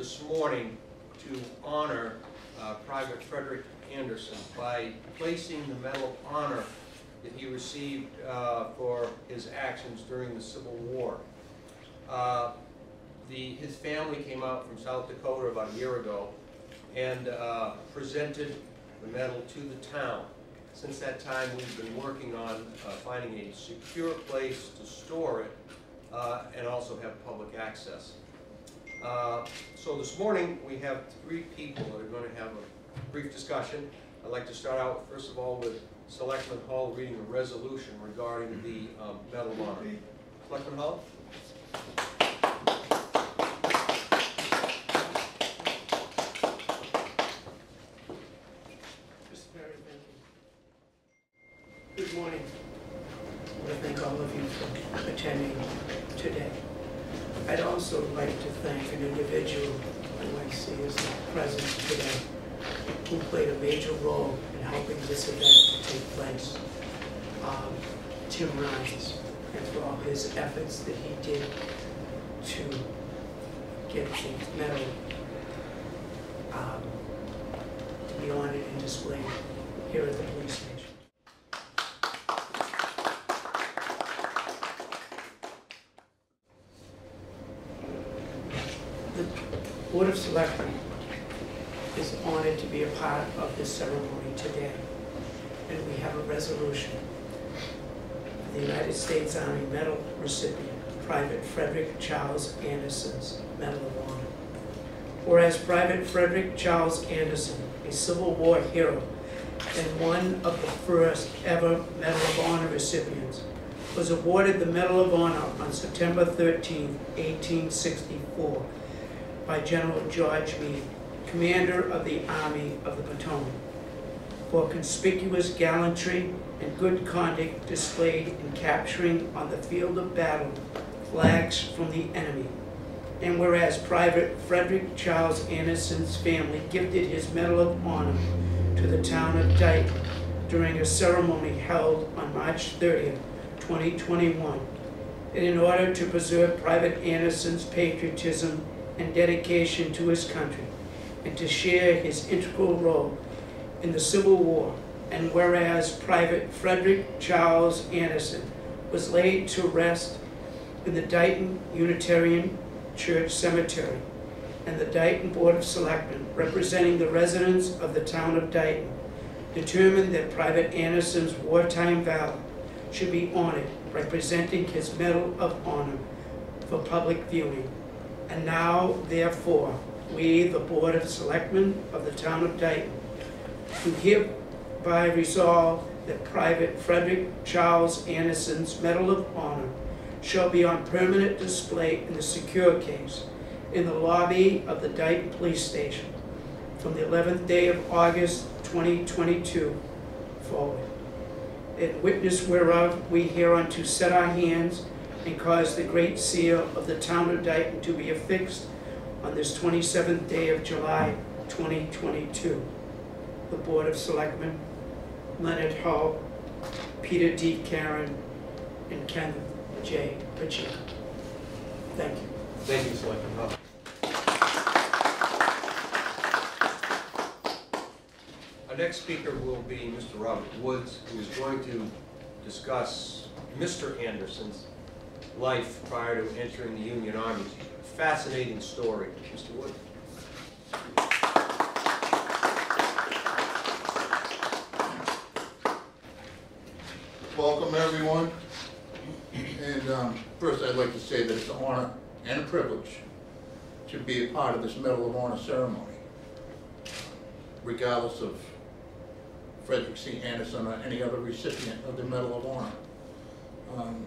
this morning to honor uh, Private Frederick Anderson by placing the Medal of Honor that he received uh, for his actions during the Civil War. Uh, The, his family came out from South Dakota about a year ago and uh, presented the medal to the town. Since that time, we've been working on uh, finding a secure place to store it uh, and also have public access. Uh, So this morning, we have three people that are going to have a brief discussion. I'd like to start out, first of all, with Selectman Hull reading a resolution regarding the um, Medal of Honor. Selectman. Perry. Good morning. I want to thank all of you for attending today. I'd also like to thank an individual who I see is not present today, who played a major role in helping this event to take place. Um, Tim Rhines, and for all his efforts that he did to get the medal um, to be honored and displayed here at the police station. The Board of Selectmen is honored to be a part of this ceremony today, and we have a resolution. The United States Army Medal recipient, Private Frederick Charles Anderson's Medal of Honor. Whereas Private Frederick Charles Anderson, a Civil War hero and one of the first ever Medal of Honor recipients, was awarded the Medal of Honor on September 13, 1864, by General George Meade, commander of the Army of the Potomac, for conspicuous gallantry and good conduct displayed in capturing on the field of battle flags from the enemy. And whereas Private Frederick Charles Anderson's family gifted his Medal of Honor to the town of Dighton during a ceremony held on March 30th, 2021, and in order to preserve Private Anderson's patriotism and dedication to his country, and to share his integral role in the Civil War, and whereas Private Frederick Charles Anderson was laid to rest in the Dighton Unitarian Church Cemetery, and the Dighton Board of Selectmen, representing the residents of the town of Dighton, determined that Private Anderson's wartime valor should be honored by presenting his Medal of Honor for public viewing. And now, therefore, we, the Board of Selectmen of the town of Dighton, do hereby resolve that Private Frederick Charles Anderson's Medal of Honor shall be on permanent display in the secure case in the lobby of the Dighton Police Station from the 11th day of August 2022 forward. In witness whereof, we hereunto set our hands and cause the great seal of the town of Dighton to be affixed on this 27th day of July 2022. The Board of Selectmen, Leonard Hull, Peter D. Karen, and Kenneth J. Pacheco. Thank you. Thank you, Selectman Hull. Our next speaker will be Mr. Robert Woods, who is going to discuss Mr. Anderson's life prior to entering the Union Army. Fascinating story. Mr. Wood. Welcome, everyone. And um, first, I'd like to say that it's an honor and a privilege to be a part of this Medal of Honor ceremony, regardless of Frederick C. Anderson or any other recipient of the Medal of Honor. Um,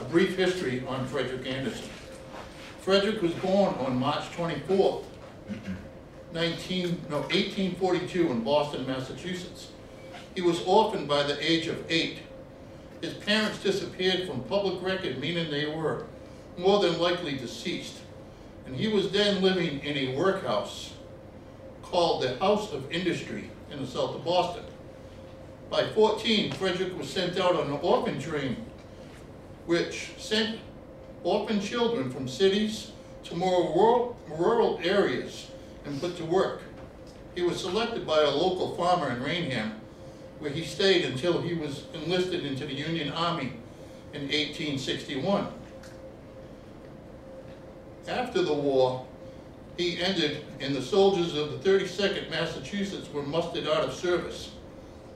A brief history on Frederick Anderson. Frederick was born on March 24th, 19, no, 1842 in Boston, Massachusetts. He was orphaned by the age of eight. His parents disappeared from public record, meaning they were more than likely deceased. And he was then living in a workhouse called the House of Industry in the south of Boston. By 14, Frederick was sent out on an orphan train, which sent orphan children from cities to more rural, rural areas and put to work. He was selected by a local farmer in Raynham, where he stayed until he was enlisted into the Union Army in 1861. After the war, he ended and the soldiers of the 32nd Massachusetts were mustered out of service.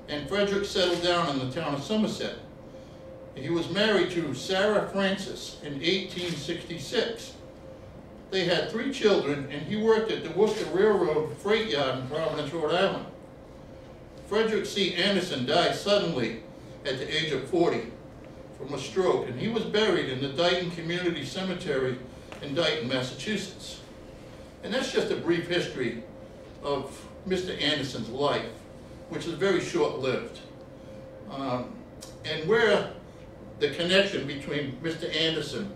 And Frederick settled down in the town of Somerset. He was married to Sarah Francis in 1866. They had three children, and he worked at the Worcester Railroad freight yard in Providence, Rhode Island. Frederick C. Anderson died suddenly at the age of 40 from a stroke, and he was buried in the Dighton Community Cemetery in Dighton, Massachusetts. And that's just a brief history of Mr. Anderson's life, which is very short-lived. Um, and where the connection between Mr. Anderson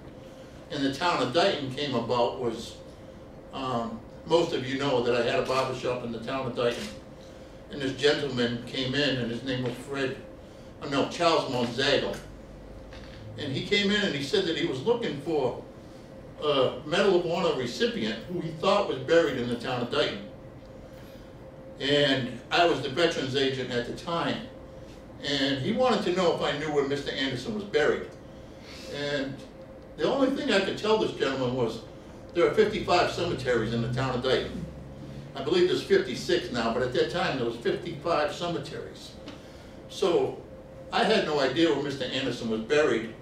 and the town of Dighton came about was, um, most of you know that I had a barber shop in the town of Dighton. And this gentleman came in, and his name was Fred, oh no, Charles Monzago. And he came in and he said that he was looking for a Medal of Honor recipient who he thought was buried in the town of Dighton. And I was the veterans agent at the time. And he wanted to know if I knew where Mr. Anderson was buried. And the only thing I could tell this gentleman was, there are fifty-five cemeteries in the town of Dighton. I believe there's fifty-six now, but at that time, there was fifty-five cemeteries. So, I had no idea where Mr. Anderson was buried.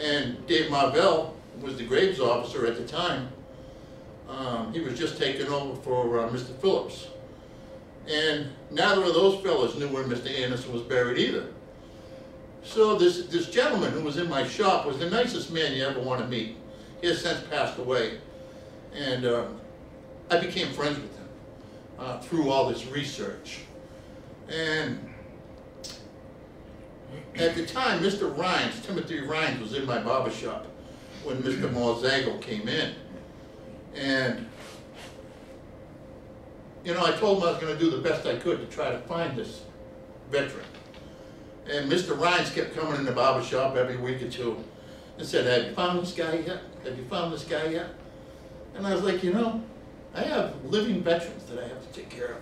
And Dave Marvell was the graves officer at the time. Um, he was just taking over for, uh, Mr. Phillips. And neither of those fellows knew where Mr. Anderson was buried either. So this, this gentleman who was in my shop was the nicest man you ever want to meet. He has since passed away. And uh, I became friends with him uh, through all this research. And at the time, Mr. Rhines, Timothy Rhines, was in my barber shop when Mr. Morzago came in. And, you know, I told him I was gonna do the best I could to try to find this veteran. And Mr. Rhines kept coming in the barber shop every week or two and said, have you found this guy yet? Have you found this guy yet? And I was like, you know, I have living veterans that I have to take care of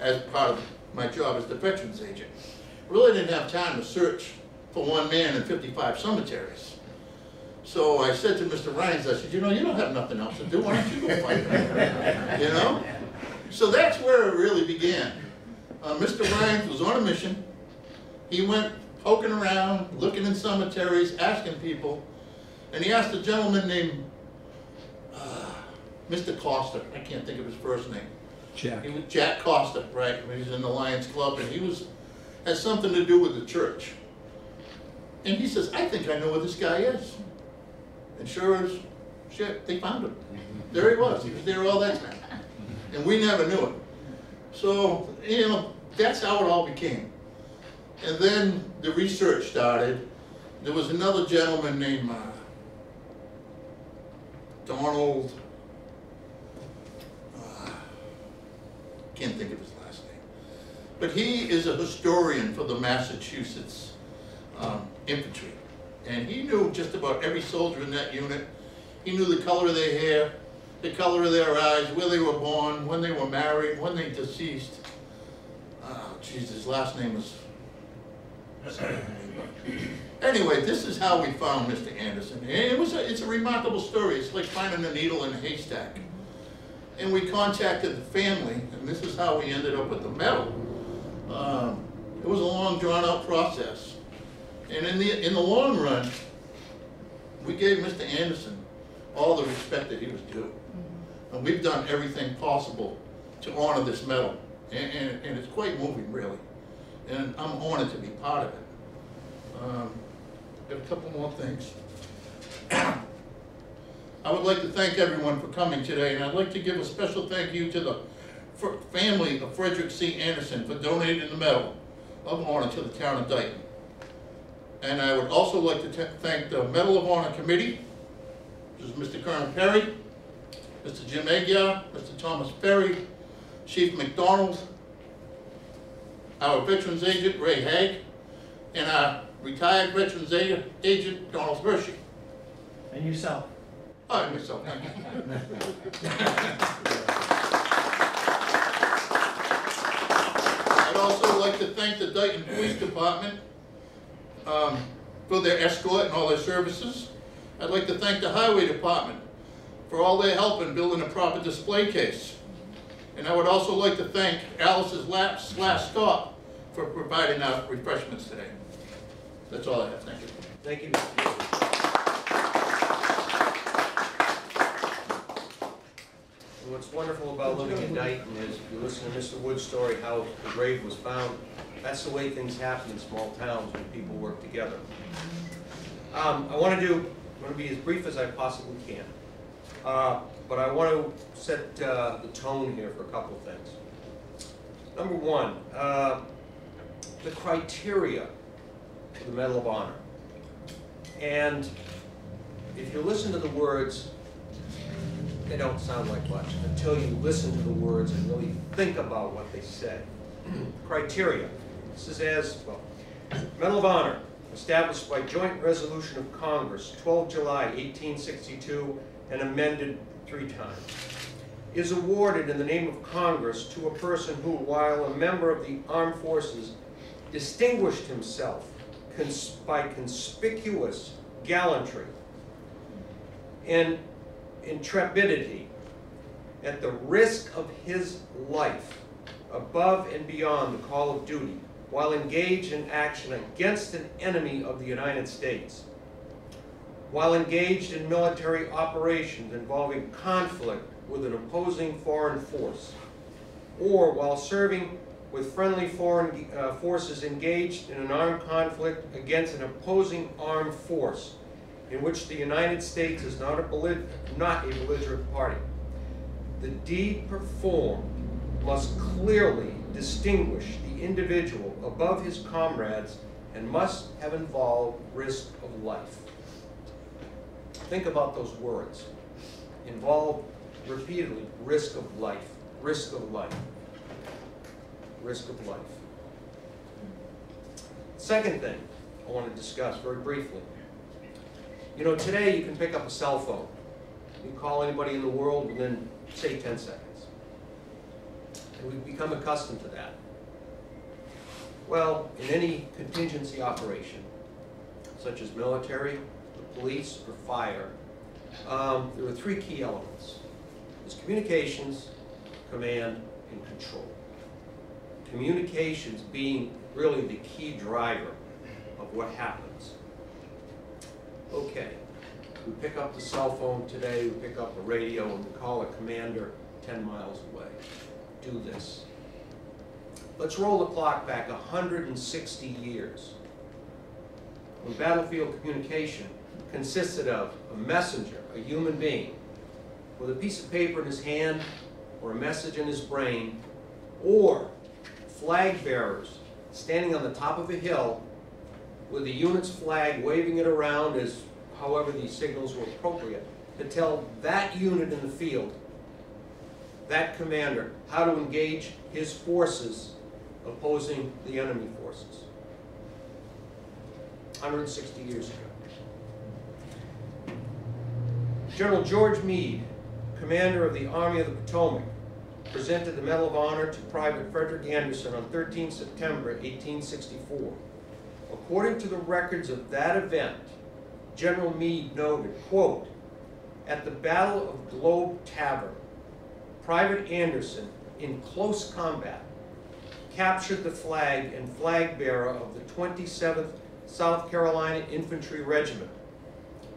as part of my job as the veterans agent. Really didn't have time to search for one man in fifty-five cemeteries. So I said to Mr. Rhines, I said, you know, you don't have nothing else to do, why don't you go find him? You know? So that's where it really began. Uh, Mr. Rhines was on a mission. He went poking around, looking in cemeteries, asking people, and he asked a gentleman named, uh, Mr. Costa, I can't think of his first name. Jack. He was Jack Costa, right, he was in the Lions Club, and he was, had something to do with the church. And he says, I think I know where this guy is. And sure as shit, they found him. There he was, he was there all that time. And we never knew it. So, you know, that's how it all became. And then the research started. There was another gentleman named uh, Donald, uh, can't think of his last name. But he is a historian for the Massachusetts um, infantry. And he knew just about every soldier in that unit. He knew the color of their hair, the color of their eyes, where they were born, when they were married, when they deceased. Oh, geez, his last name was. Anyway, this is how we found Mr. Anderson. And it was a, it's a remarkable story. It's like finding a needle in a haystack. And we contacted the family, and this is how we ended up with the medal. Um, it was a long, drawn-out process. And in the, in the long run, we gave Mr. Anderson all the respect that he was due. And we've done everything possible to honor this medal. And, and, and it's quite moving, really. And I'm honored to be part of it. Um, got a couple more things. I would like to thank everyone for coming today, and I'd like to give a special thank you to the family of Frederick C. Anderson for donating the medal of honor to the town of Dighton. And I would also like to thank the Medal of Honor Committee, which is Mr. Colonel Perry, Mr. Jim Aguirre, Mr. Thomas Perry, Chief McDonald, our Veterans Agent Ray Haig, and our retired Veterans Agent Donald Hershey. And yourself. I myself, thank you. I'd also like to thank the Dighton Police Department um, for their escort and all their services. I'd like to thank the Highway Department for all their help in building a proper display case. And I would also like to thank Alice's Last, Last Stop for providing our refreshments today. That's all I have, thank you. Thank you, What's wonderful about living in Dighton is, if you listen to Mr. Wood's story, how the grave was found, that's the way things happen in small towns when people work together. Um, I want to do, I'm going to be as brief as I possibly can. Uh, But I want to set uh, the tone here for a couple of things. Number one, uh, the criteria for the Medal of Honor. And if you listen to the words, they don't sound like much until you listen to the words and really think about what they say. Criteria. This is as, well, Medal of Honor, established by joint resolution of Congress, 12 July 1862, and amended three times, is awarded in the name of Congress to a person who, while a member of the armed forces, distinguished himself cons- by conspicuous gallantry and intrepidity at the risk of his life above and beyond the call of duty while engaged in action against an enemy of the United States, while engaged in military operations involving conflict with an opposing foreign force, or while serving with friendly foreign uh, forces engaged in an armed conflict against an opposing armed force in which the United States is not a not a belligerent party. The deed performed must clearly distinguish the individual above his comrades and must have involved risk of life. Think about those words. Involve repeatedly risk of life, risk of life, risk of life. Second thing I want to discuss very briefly. You know, today you can pick up a cell phone. You can call anybody in the world within, say, 10 seconds. And we've become accustomed to that. Well, in any contingency operation, such as military, police, or fire, um, there are three key elements. There's communications, command, and control. Communications being really the key driver of what happens. Okay, we pick up the cell phone today, we pick up a radio, and we call a commander 10 miles away. Do this. Let's roll the clock back 160 years. When battlefield communication consisted of a messenger, a human being, with a piece of paper in his hand or a message in his brain, or flag bearers standing on the top of a hill with the unit's flag waving it around as however these signals were appropriate to tell that unit in the field, that commander, how to engage his forces opposing the enemy forces. 160 years ago. General George Meade, commander of the Army of the Potomac, presented the Medal of Honor to Private Frederick Anderson on 13 September 1864. According to the records of that event, General Meade noted, quote, "At the Battle of Globe Tavern, Private Anderson, in close combat, captured the flag and flag bearer of the 27th South Carolina Infantry Regiment,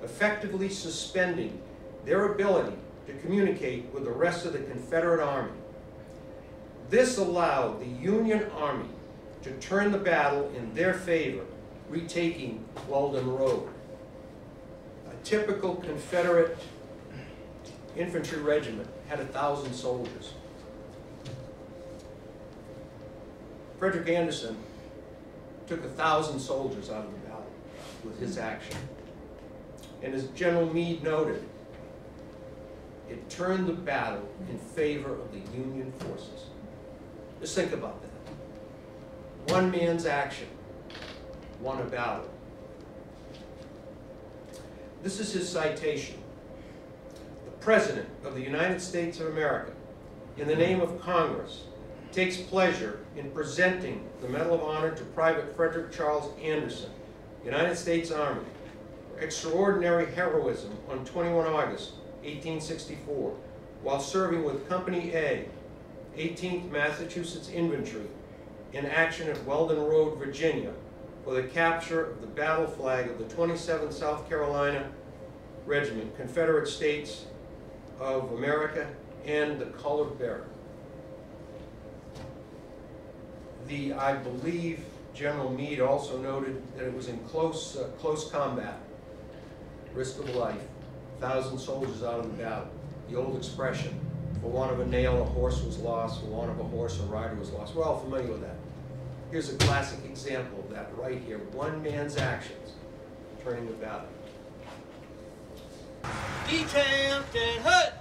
effectively suspending their ability to communicate with the rest of the Confederate Army. This allowed the Union Army to turn the battle in their favor, retaking Weldon Road. A typical Confederate infantry regiment had a thousand soldiers. Frederick Anderson took a thousand soldiers out of the battle with his action. And as General Meade noted, it turned the battle in favor of the Union forces. Just think about that. One man's action won a battle. This is his citation. The President of the United States of America, in the name of Congress, takes pleasure in presenting the Medal of Honor to Private Frederick Charles Anderson, United States Army, for extraordinary heroism on 21 August 1864, while serving with Company A, 18th Massachusetts Infantry, in action at Weldon Road, Virginia, for the capture of the battle flag of the 27th South Carolina Regiment, Confederate States of America, and the colored bearer. The, I believe General Meade also noted that it was in close, uh, close combat, risk of life, thousand soldiers out of the battle. The old expression, for want of a nail, a horse was lost, for want of a horse, a rider was lost. We're all familiar with that. Here's a classic example of that right here, one man's actions turning the battle. Decamped and hut.